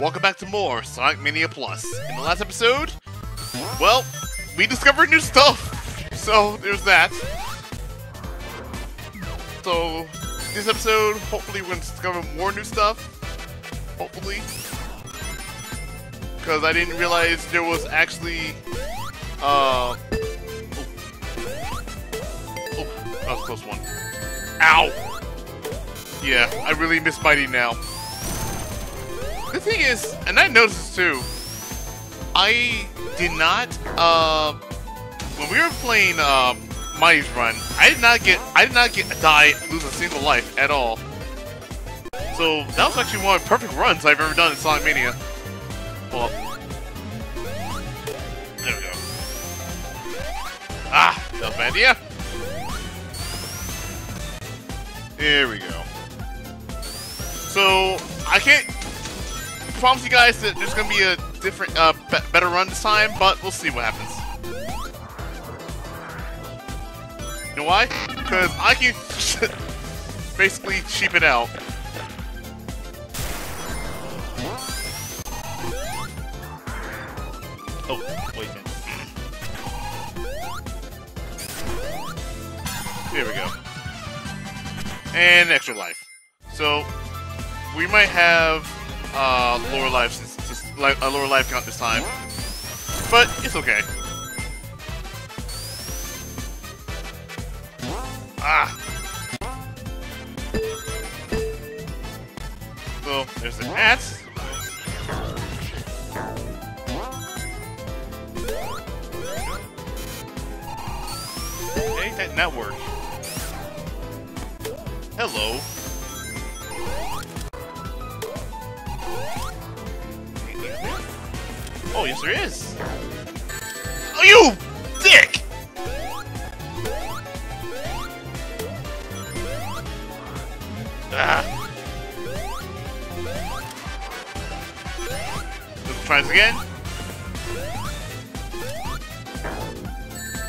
welcome back to more Sonic Mania Plus. In the last episode, well, we discovered new stuff. So, there's that. So, this episode, hopefully we're going to discover more new stuff. Hopefully. Because I didn't realize there was actually, uh... Oh. oh, that was a close one. Ow! Yeah, I really miss Mighty now. The thing is, and I noticed too, I did not, uh, when we were playing, uh, Mighty's Run, I did not get, I did not get, die, lose a single life at all. So, that was actually one of the perfect runs I've ever done in Sonic Mania. Well, there we go. Ah, my idea. There we go. So, I can't promise you guys that there's gonna be a different, uh, be better run this time, but we'll see what happens. You know why? Because I can basically cheap it out. Oh, wait a minute. There we go. And extra life. So, we might have uh, lower life since just a lower life count this time, but it's okay. Ah. So there's the hats. Okay, that network. Hello. Oh, yes there is! Oh, you dick! Ah. Let's try this again.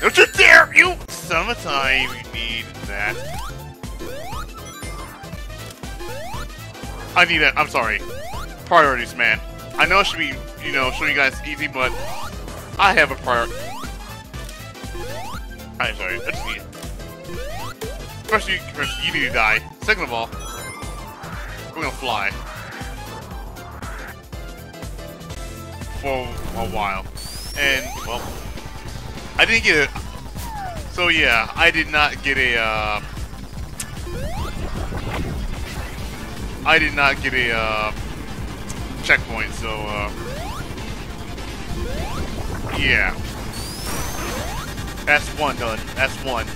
Don't you dare, you Summertime, we need that. I need it, I'm sorry. Priorities, man. I know it should be you know, show you guys easy, but I have a priority. I'm sorry, I just need First you, first, you need to die. Second of all, we're gonna fly. For a while. And, well, I didn't get it. So yeah, I did not get a, uh... I did not get a, uh... Checkpoint, so, uh... Yeah. That's one done. That's one.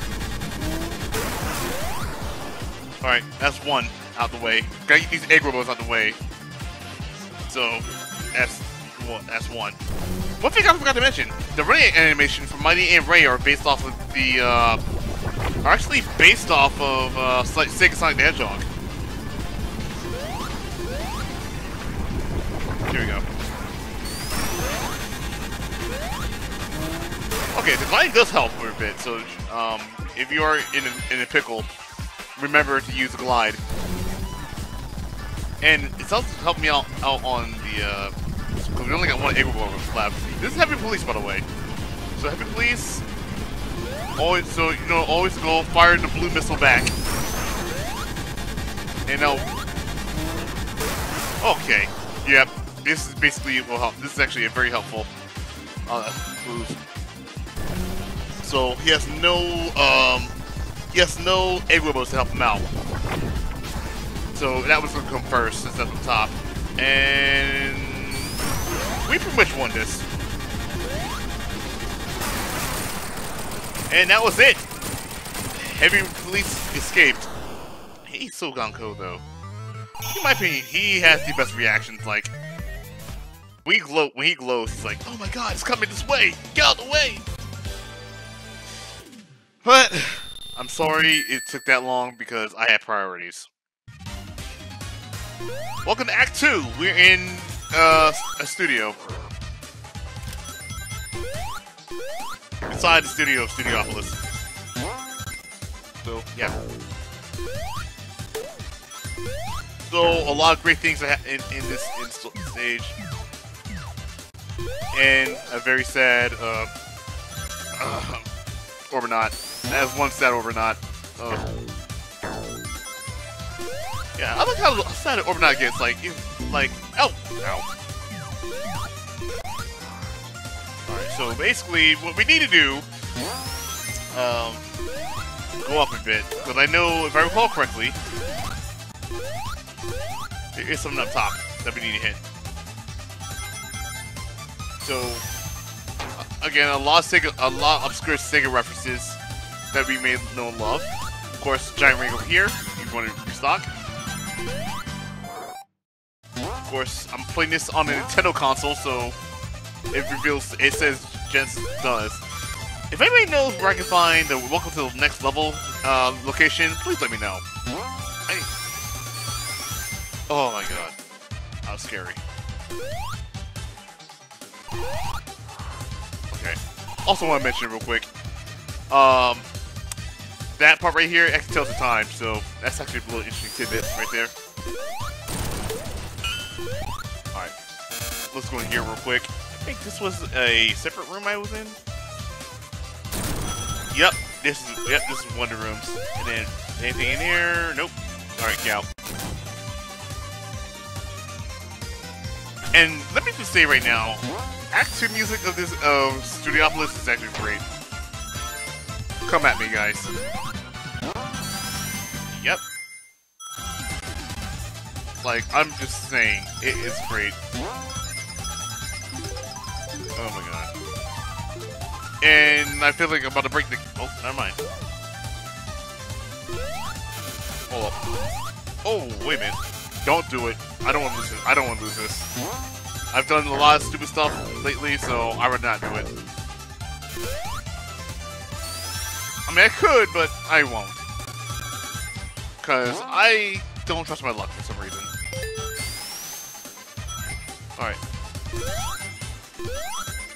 Alright, that's one out the way. Gotta get these egg robots out the way. So, that's one. That's one. One thing I forgot to mention: the running animation for Mighty and Ray are based off of the. Uh, are actually based off of uh, Sega Sonic the Hedgehog. Here we go. Okay, the glide does help for a bit, so um, if you are in a, in a pickle, remember to use the glide. And it's also helped me out, out on the, uh, we only got one egg left. This is Heavy Police, by the way. So Heavy Police, always, so, you know, always go fire the blue missile back. And now, okay, yep, this is basically, well, this is actually a very helpful uh, move. So he has no um, he has no egg robots to help him out. So that was gonna come first since that's on top. And we pretty much won this. And that was it. Heavy Police escaped. He's so Gonko though. In my opinion, he has the best reactions. Like we glow, when he glows, he's like, "Oh my God, it's coming this way! Get out of the way!" But, I'm sorry it took that long because I had priorities. Welcome to Act 2! We're in uh, a studio. Inside the studio of Studiopolis. So, yeah. So, a lot of great things in, in this in stage, and a very sad uh, uh, Orbinaut. As one sad Orbinaut. Uh, yeah, I like how sad Orbinaut gets. Like, like, oh, ow. Alright, so basically, what we need to do, um, go up a bit, because I know, if I recall correctly, there is something up top that we need to hit. So, again, a lot of a lot of obscure Sega references that we may know and love. Of course, Giant over here, if you want to restock. Of course, I'm playing this on a Nintendo console, so it reveals, it says Gens does. If anybody knows where I can find the Welcome to the Next Level uh, location, please let me know. I... Oh my god. That was scary. Okay. Also want to mention real quick, um, that part right here actually tells the time, so that's actually a little interesting tidbit right there. Alright. Let's go in here real quick. I think this was a separate room I was in. Yep, this is yep, this is one of the rooms. And then anything in here? Nope. Alright, Gal. And let me just say right now, Act 2 music of this of Studiopolis is actually great. Come at me, guys. Yep. Like, I'm just saying, it is great. Oh my god. And I feel like I'm about to break the... Oh, never mind. Hold up. Oh, wait a minute. Don't do it. I don't want to lose this. I don't want to lose this. I've done a lot of stupid stuff lately, so I would not do it. I mean, I could, but I won't. Because I don't trust my luck for some reason. Alright.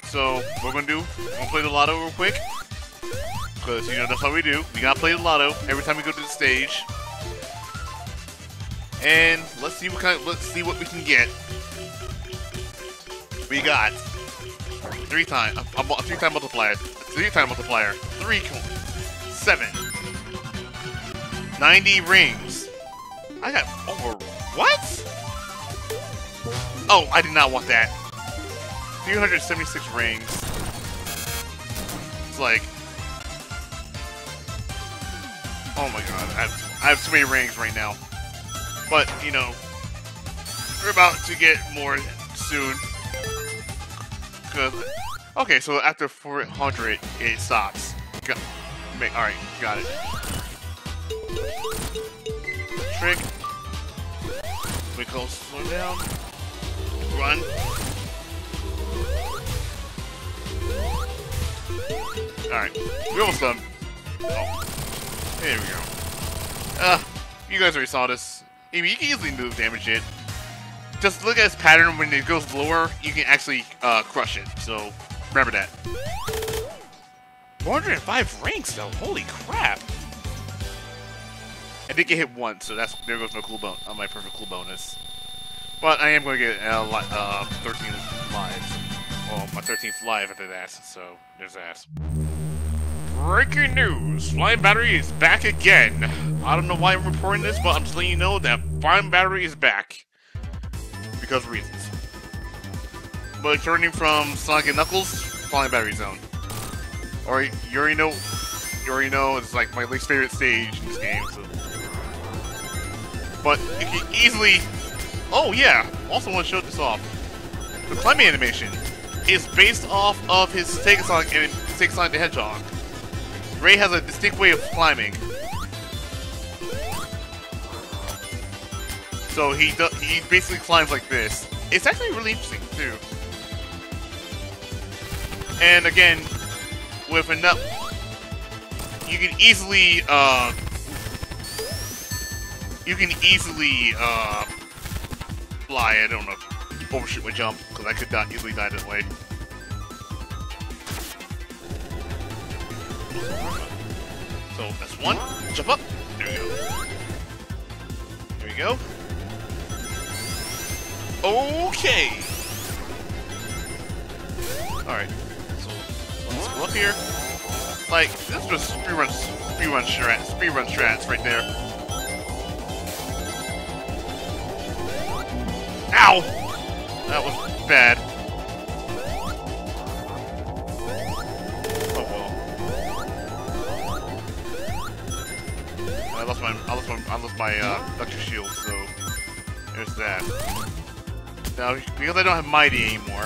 So, what we're gonna do, we're gonna play the lotto real quick. Because, you know, that's how we do. We gotta play the lotto every time we go to the stage. And let's see what kind of, let's see what we can get. We got three time a, a three time multiplier, three time multiplier, three seven, 90 rings. I got over what? Oh, I did not want that. 376 rings. It's like, oh my god, I have, I have too many rings right now. But, you know, we're about to get more soon. Okay, so after 400, it stops. Got, alright, got it. Trick. We go slow down. Run. Alright, we're almost done. Oh. There we go. Uh, you guys already saw this. I mean, you can easily move damage it. Just look at its pattern. When it goes lower, you can actually uh, crush it. So, remember that. 405 ranks, though. Holy crap. I did get hit once, so that's there goes my cool bon uh, my perfect cool bonus. But I am going to get uh, uh, 13 lives. Well, my 13th live after that, so there's that. Breaking news! Flying Battery is back again! I don't know why I'm reporting this, but I'm just letting you know that Flying Battery is back. Because reasons. But returning from Sonic and Knuckles, Flying Battery Zone. Or you already know, you already know it's like my least favorite stage in this game. So. But you can easily, oh yeah, also want to show this off. The climbing animation is based off of his Sega Sonic and Sega Sonic the Hedgehog. Ray has a distinct way of climbing. So he do, he basically climbs like this. It's actually really interesting too. And again, with enough, you can easily uh, you can easily uh, fly. I don't know, overshoot my jump because I could not easily die that way. So that's one. Jump up. There we go. There we go. Okay. Alright. So, let's go up here. Like, this was speedrun, speedrun strats, speedrun strats right there. Ow! That was bad. My, I lost my, I lost my, uh, Electric Shield, so there's that. Now, because I don't have Mighty anymore,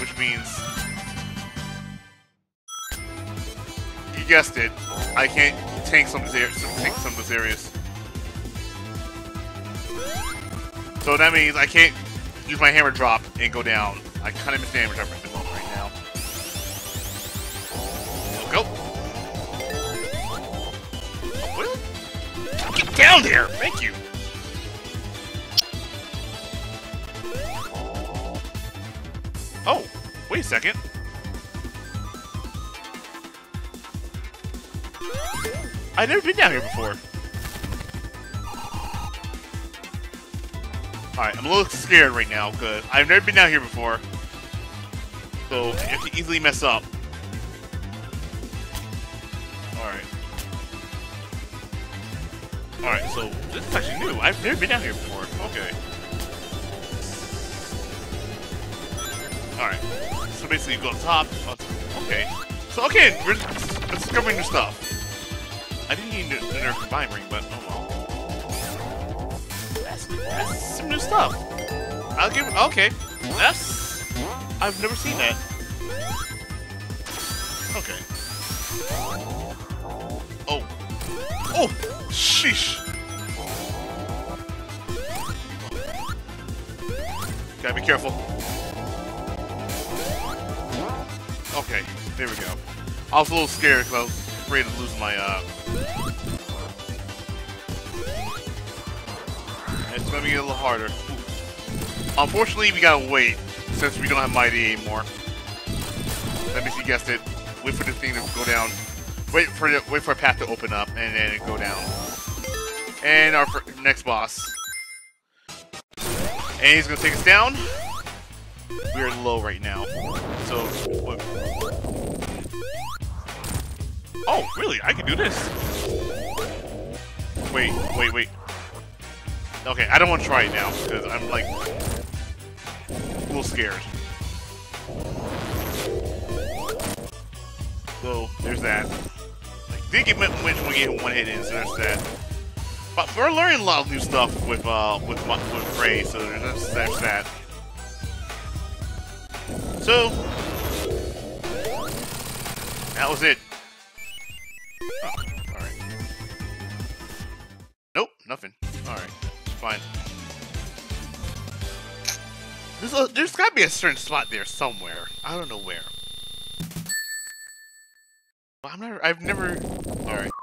which means you guessed it, I can't tank some tank some areas. So that means I can't use my hammer drop and go down. I kind of miss hammer there! Thank you. Oh, wait a second. I've never been down here before. Alright, I'm a little scared right now, because I've never been down here before. So, I can easily mess up. This is actually new. I've never been down here before. Okay. Alright. So basically you go on top. Okay. So okay, we're discovering new stuff. I didn't need another combine ring, but oh well. That's, that's some new stuff. I'll give okay. That's I've never seen that. Okay. Oh. Oh! Sheesh! Gotta be careful. Okay, there we go. I was a little scared because I was afraid of losing my, uh... It's gonna be a little harder. Unfortunately, we gotta wait, since we don't have Mighty anymore. That means you guessed it. Wait for the thing to go down. Wait for the, wait for a path to open up, and then go down. And our next boss. And he's gonna take us down. We're low right now. So, what? Oh, really? I can do this? Wait, wait, wait. Okay, I don't want to try it now, because I'm, like, a little scared. So, there's that. I did get when we get one hit in, so there's that. But we're learning a lot of new stuff with, uh, with, with Ray, so there's, there's that. So, that was it. Oh, alright. Nope, nothing. Alright, fine. There's, a, there's gotta be a certain spot there somewhere. I don't know where. I'm not, I've never... Alright. So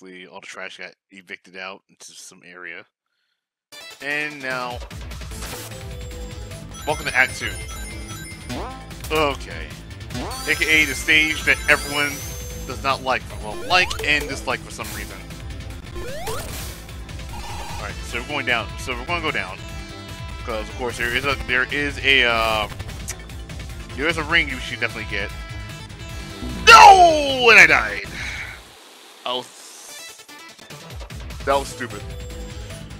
basically, all the trash got evicted out into some area. And now... Welcome to Act 2. Okay. AKA the stage that everyone does not like. Well, like and dislike for some reason. Alright, so we're going down. So we're going to go down. Because, of course, there is a, there is a, uh, there is a ring you should definitely get. No! And I died. Oh, that was stupid.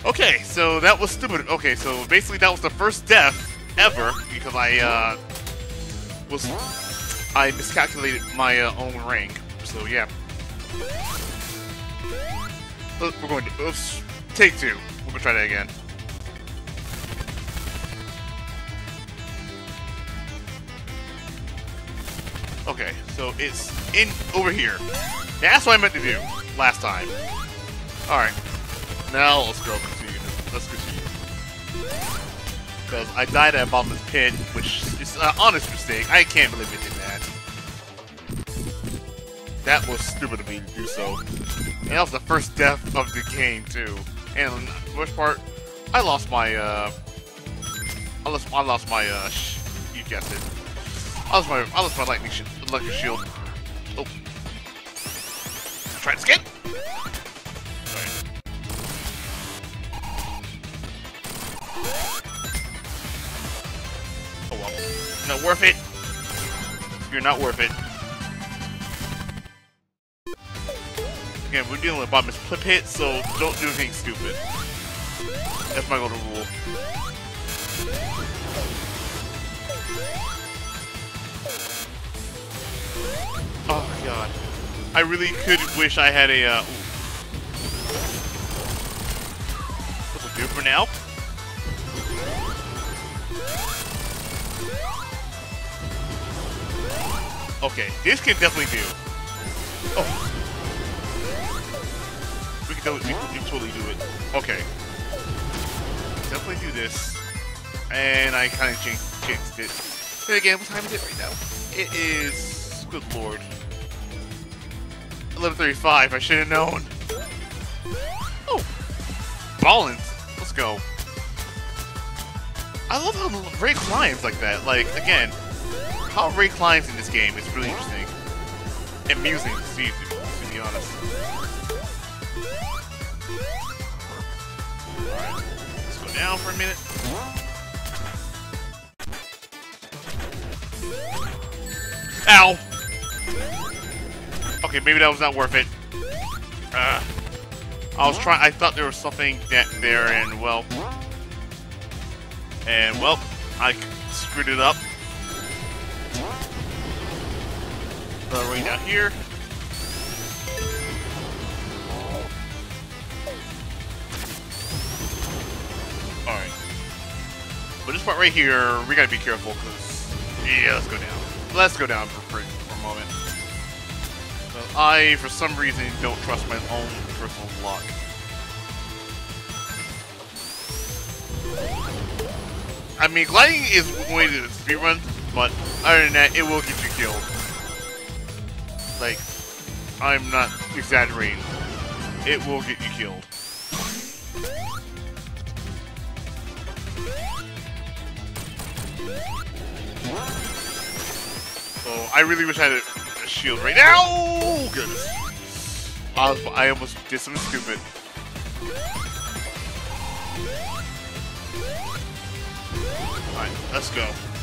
Okay, so that was stupid. Okay, so basically that was the first death ever because I uh, was I miscalculated my uh, own rank. So yeah, we're going to oops, take two. We're gonna try that again. Okay, so it's in over here. That's what I meant to do last time. Alright. Now let's go continue. Let's continue. Because I died at bottomless pit, which is an honest mistake. I can't believe I did that. That was stupid of me to do so. And that was the first death of the game, too. And the worst part, I lost my, uh... I lost, I lost my, uh... you guessed it. I lost my, I lost my lightning sh electric shield. Oh. Try this again. Oh well. Not worth it. You're not worth it. Again, we're dealing with bottomless flip hit, so don't do anything stupid. That's my golden rule. Oh my god. I really could wish I had a, uh... This will do for now. Okay, this can definitely do. Oh. We can, we can, totally do it. Okay. Definitely do this. And I kind of jinxed it. And again, what time is it right now? It is... Good lord. 11.35, I should have known. Oh! Ballins. Let's go. I love how Ray climbs like that. Like, again, how Ray climbs in this game is really interesting. Amusing to see, to, to be honest. Alright, let's go down for a minute. Ow! Okay, maybe that was not worth it. Uh, I was trying, I thought there was something there, and well... And, well, I screwed it up. Right down here. Alright. But this part right here, we gotta be careful, because... Yeah, let's go down. Let's go down for, for, for a moment. I, for some reason, don't trust my own personal luck. I mean, gliding is one way to speedrun, but other than that, it will get you killed. Like, I'm not exaggerating. It will get you killed. So, I really wish I had a, shield right now! Oh, goodness. I, I almost did something stupid. Alright, let's go.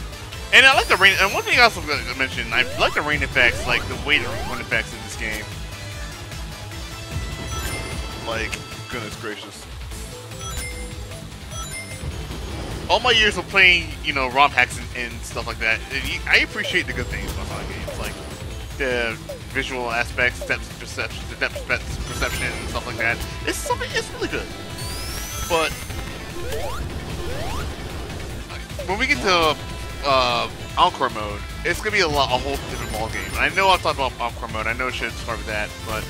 And I like the rain. And one thing I also got to mention, I like the rain effects, like the way the rain effects in this game. Like, goodness gracious. All my years of playing, you know, ROM hacks and, and stuff like that, eh, I appreciate the good things about my games, like the visual aspects, depth perception, the depth perception, and stuff like that. It's something. It's really good. But when we get to uh, Encore mode, it's gonna be a, lot, a whole different ball game. I know I've talked about Encore mode. I know I should start with that, but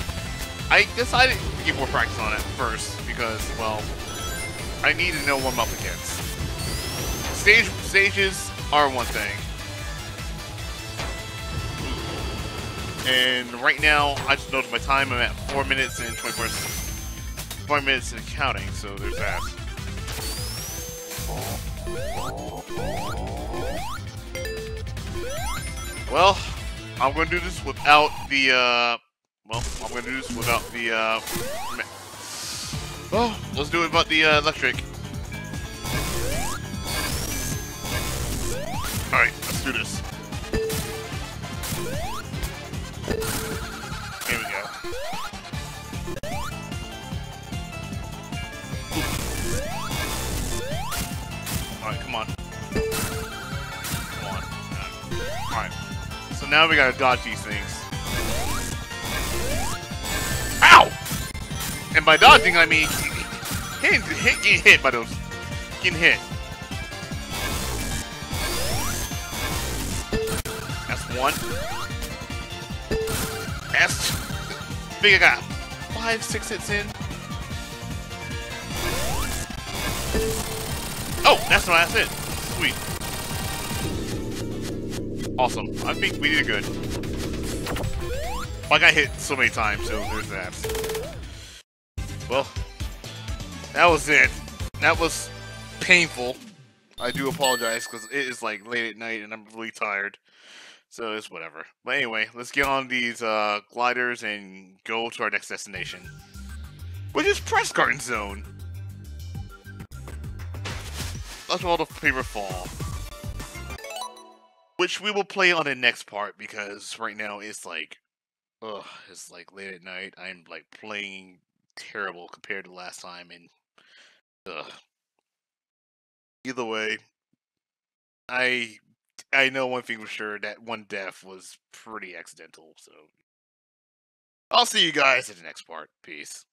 I decided to get more practice on it first because, well, I need to know what I'm up against. Stage stages are one thing, and right now I just noticed my time. I'm at four minutes and 24 four minutes and counting. So there's that. Well, I'm gonna do this without the, uh... Well, I'm gonna do this without the, uh... Oh, let's do it without the, uh, electric. Alright, let's do this. Now we gotta dodge these things. Ow! And by dodging, I mean hit, hit, getting hit by those. Getting hit. That's one. That's... I think I got five, six hits in. Oh, that's the last hit. Sweet. Awesome. I think we did good. I got hit so many times, so there's that. Well, that was it. That was painful. I do apologize because it is like late at night and I'm really tired. So it's whatever. But anyway, let's get on these uh, gliders and go to our next destination. Which is Press Garden Zone. World of Paper Fall, which we will play on the next part because right now it's like, ugh, it's like late at night. I'm like playing terrible compared to last time, and ugh. Either way, I I know one thing for sure that one death was pretty accidental. So I'll see you guys in the next part. Peace.